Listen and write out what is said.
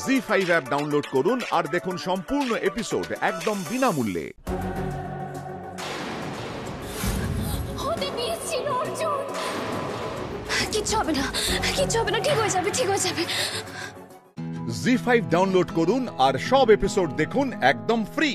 জি five app download করুন আর দেখুন সম্পূর্ণ এপিসোড একদম বিনামূল্যে। কিচ্ছু হবে না কিচ্ছু হবে না ঠিক হয়ে যাবে ঠিক হয়ে যাবে। জি ফাইভ ডাউনলোড করুন আর সব এপিসোড দেখুন একদম ফ্রি